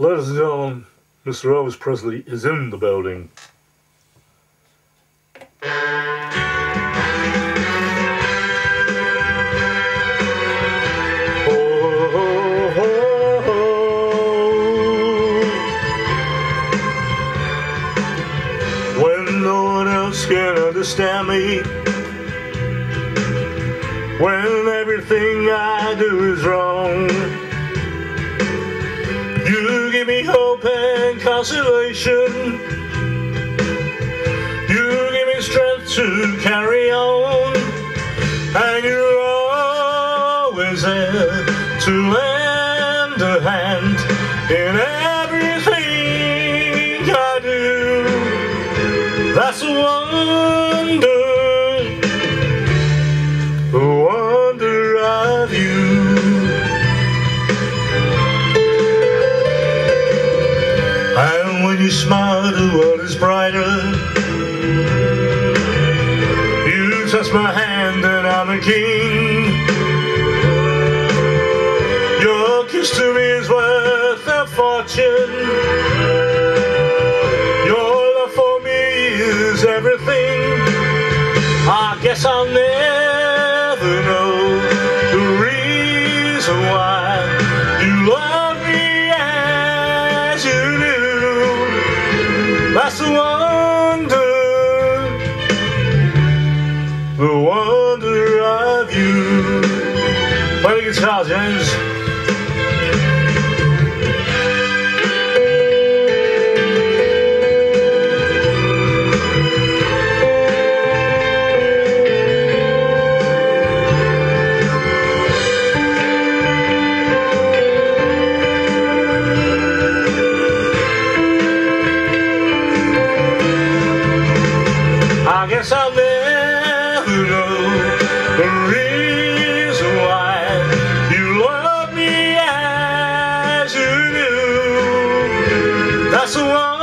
Ladies and gentlemen, Mr. Elvis Presley is in the building. Oh, can understand me, when everything I do is wrong. You give me hope and consolation. You give me strength to carry on. And you're always there to lend a hand in everything I do. That's a wonder, wonder of you. When you smile, the world is brighter. You touch my hand, and I'm a king. Your kiss to me is worth a fortune. Your love for me is everything. I guess I'll never know the reason why you love The wonder, the wonder of you. Play the guitar, James. I guess I'll never know the reason why you love me as you do. That's the one.